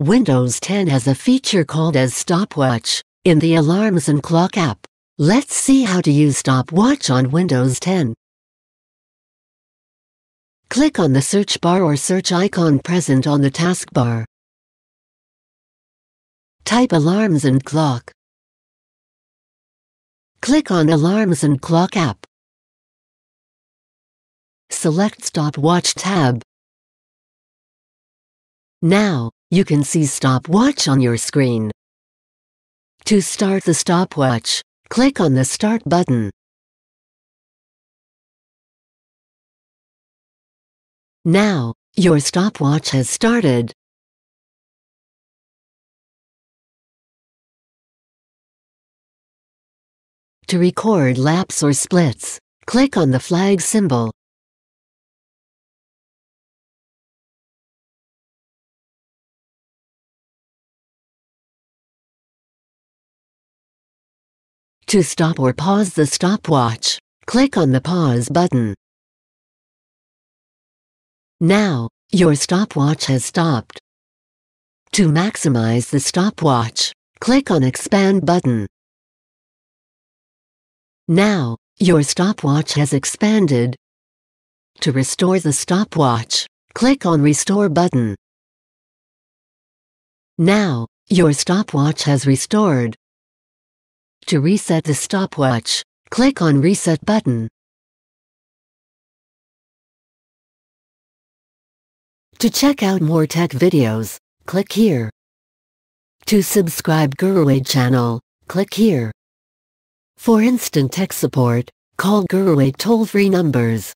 Windows 10 has a feature called as Stopwatch in the Alarms and Clock app. Let's see how to use Stopwatch on Windows 10. Click on the search bar or search icon present on the taskbar. Type Alarms and Clock. Click on Alarms and Clock app. Select Stopwatch tab. Now, you can see stopwatch on your screen. To start the stopwatch, click on the Start button. Now, your stopwatch has started. To record laps or splits, click on the flag symbol. To stop or pause the stopwatch, click on the Pause button. Now, your stopwatch has stopped. To maximize the stopwatch, click on Expand button. Now, your stopwatch has expanded. To restore the stopwatch, click on Restore button. Now, your stopwatch has restored. To reset the stopwatch, click on Reset button. To check out more tech videos, click here. To subscribe GuruAid channel, click here. For instant tech support, call GuruAid toll-free numbers